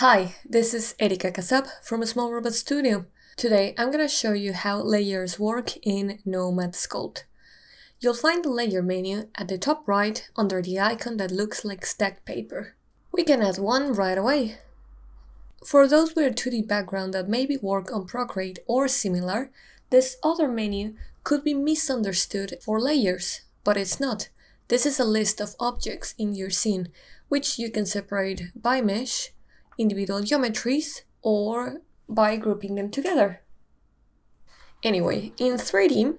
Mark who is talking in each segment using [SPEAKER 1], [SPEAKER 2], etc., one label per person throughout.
[SPEAKER 1] Hi, this is Erika Casab from Small Robot Studio. Today I'm gonna show you how layers work in Nomad Sculpt. You'll find the layer menu at the top right under the icon that looks like stacked paper. We can add one right away. For those with a 2D background that maybe work on Procreate or similar, this other menu could be misunderstood for layers, but it's not. This is a list of objects in your scene, which you can separate by mesh individual geometries or by grouping them together. Anyway, in 3D,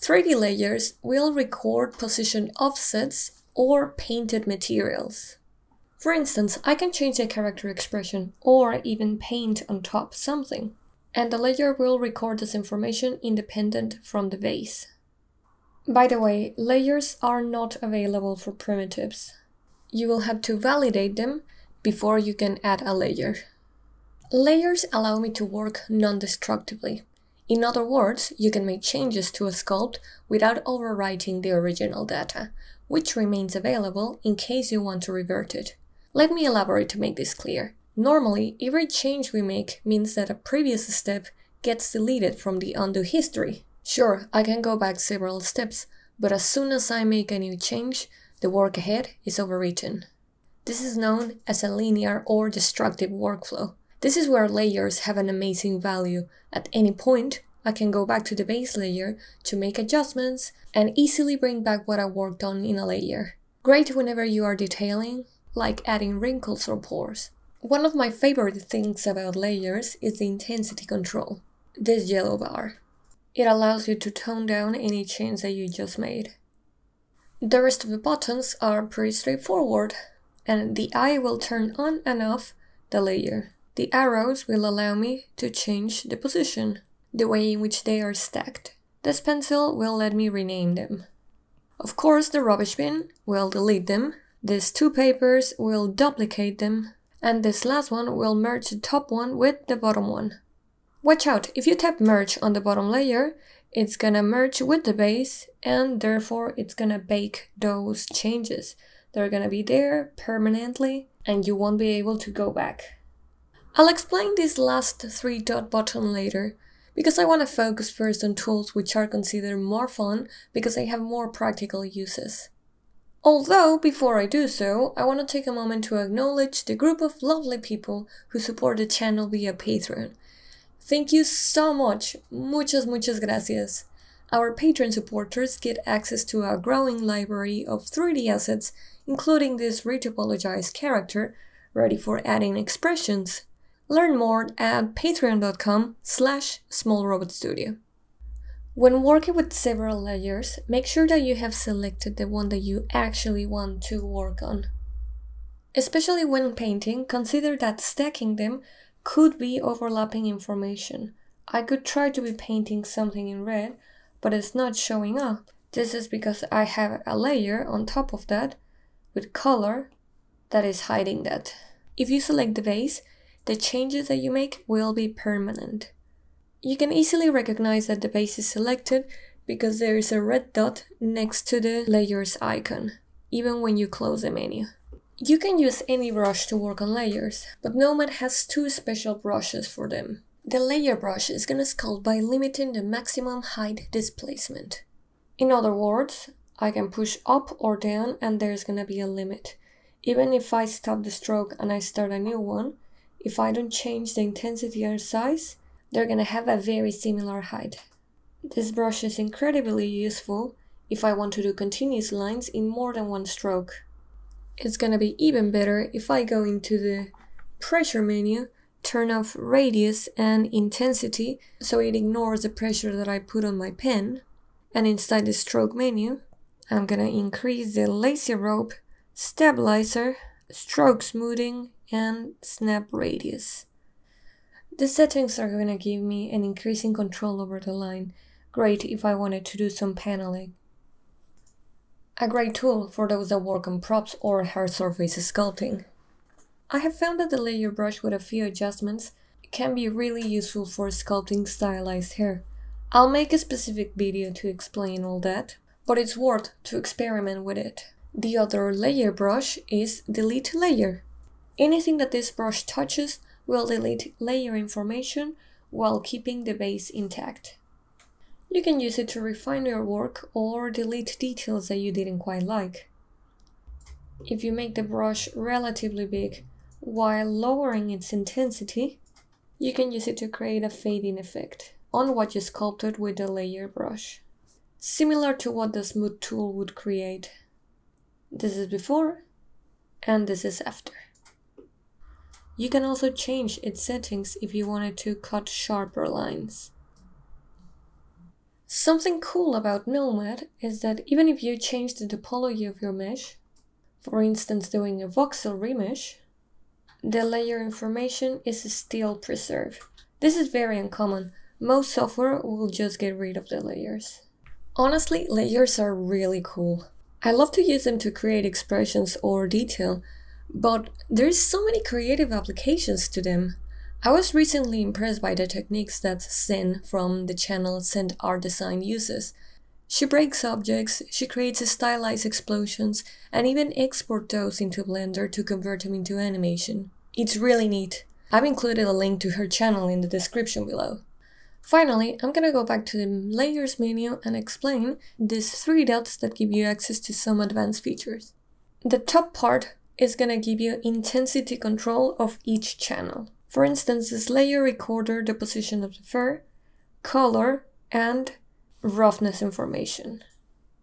[SPEAKER 1] 3D layers will record position offsets or painted materials. For instance, I can change the character expression or even paint on top something, and the layer will record this information independent from the base. By the way, layers are not available for primitives. You will have to validate them before you can add a layer. Layers allow me to work non-destructively. In other words, you can make changes to a sculpt without overwriting the original data, which remains available in case you want to revert it. Let me elaborate to make this clear. Normally, every change we make means that a previous step gets deleted from the undo history. Sure, I can go back several steps, but as soon as I make a new change, the work ahead is overwritten. This is known as a linear or destructive workflow. This is where layers have an amazing value. At any point, I can go back to the base layer to make adjustments and easily bring back what I worked on in a layer. Great whenever you are detailing, like adding wrinkles or pores. One of my favorite things about layers is the intensity control, this yellow bar. It allows you to tone down any change that you just made. The rest of the buttons are pretty straightforward and the eye will turn on and off the layer. The arrows will allow me to change the position, the way in which they are stacked. This pencil will let me rename them. Of course, the rubbish bin will delete them, these two papers will duplicate them, and this last one will merge the top one with the bottom one. Watch out, if you tap merge on the bottom layer, it's gonna merge with the base and therefore it's gonna bake those changes. They're gonna be there permanently and you won't be able to go back. I'll explain this last three dot button later because I want to focus first on tools which are considered more fun because they have more practical uses. Although, before I do so, I want to take a moment to acknowledge the group of lovely people who support the channel via Patreon. Thank you so much, muchas muchas gracias. Our Patreon supporters get access to a growing library of 3D assets including this retopologized character, ready for adding expressions. Learn more at patreon.com slash smallrobotstudio. When working with several layers, make sure that you have selected the one that you actually want to work on. Especially when painting, consider that stacking them could be overlapping information. I could try to be painting something in red, but it's not showing up. This is because I have a layer on top of that with color that is hiding that. If you select the base, the changes that you make will be permanent. You can easily recognize that the base is selected because there is a red dot next to the layers icon, even when you close the menu. You can use any brush to work on layers, but Nomad has two special brushes for them. The layer brush is gonna sculpt by limiting the maximum height displacement. In other words, I can push up or down and there's gonna be a limit. Even if I stop the stroke and I start a new one, if I don't change the intensity or size, they're gonna have a very similar height. This brush is incredibly useful if I want to do continuous lines in more than one stroke. It's gonna be even better if I go into the pressure menu, turn off radius and intensity so it ignores the pressure that I put on my pen, and inside the stroke menu, I'm gonna increase the lazy rope, stabilizer, stroke smoothing, and snap radius. The settings are gonna give me an increasing control over the line, great if I wanted to do some paneling. A great tool for those that work on props or hard surface sculpting. I have found that the layer brush with a few adjustments can be really useful for sculpting stylized hair. I'll make a specific video to explain all that, but it's worth to experiment with it. The other layer brush is Delete Layer. Anything that this brush touches will delete layer information while keeping the base intact. You can use it to refine your work or delete details that you didn't quite like. If you make the brush relatively big while lowering its intensity, you can use it to create a fading effect on what you sculpted with the layer brush, similar to what the smooth tool would create. This is before and this is after. You can also change its settings if you wanted to cut sharper lines. Something cool about Nomad is that even if you change the topology of your mesh, for instance doing a voxel remesh, the layer information is still preserved. This is very uncommon. Most software will just get rid of the layers. Honestly, layers are really cool. I love to use them to create expressions or detail, but there's so many creative applications to them. I was recently impressed by the techniques that Zen from the channel Zen Art Design uses. She breaks objects, she creates stylized explosions, and even export those into Blender to convert them into animation. It's really neat. I've included a link to her channel in the description below. Finally, I'm gonna go back to the Layers menu and explain these three dots that give you access to some advanced features. The top part is gonna give you intensity control of each channel. For instance, this layer recorder the position of the fur, color, and roughness information.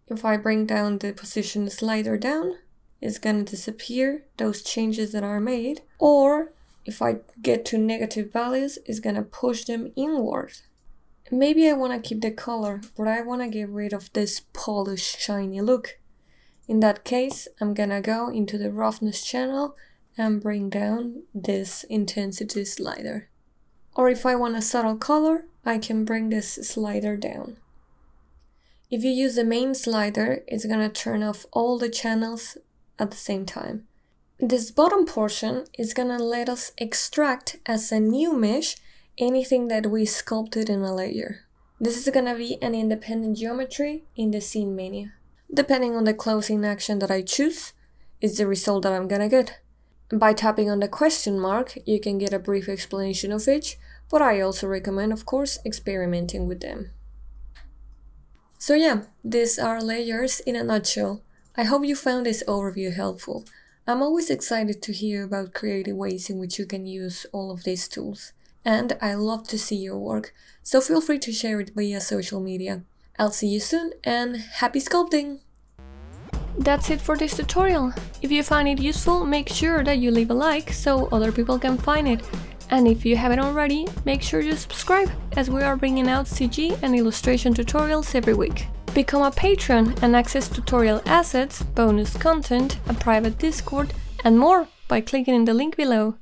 [SPEAKER 1] If I bring down the position slider down, it's gonna disappear those changes that are made, or if I get to negative values, it's gonna push them inward. Maybe I wanna keep the color, but I wanna get rid of this polished shiny look. In that case, I'm gonna go into the roughness channel and bring down this intensity slider. Or if I want a subtle color, I can bring this slider down. If you use the main slider, it's gonna turn off all the channels at the same time. This bottom portion is gonna let us extract as a new mesh anything that we sculpted in a layer. This is gonna be an independent geometry in the scene menu. Depending on the closing action that I choose, is the result that I'm gonna get. By tapping on the question mark, you can get a brief explanation of each, but I also recommend, of course, experimenting with them. So yeah, these are layers in a nutshell. I hope you found this overview helpful. I'm always excited to hear about creative ways in which you can use all of these tools. And I love to see your work, so feel free to share it via social media. I'll see you soon and happy sculpting! That's it for this tutorial. If you find it useful, make sure that you leave a like so other people can find it. And if you haven't already, make sure you subscribe, as we are bringing out CG and illustration tutorials every week. Become a patron and access tutorial assets, bonus content, a private Discord, and more by clicking in the link below.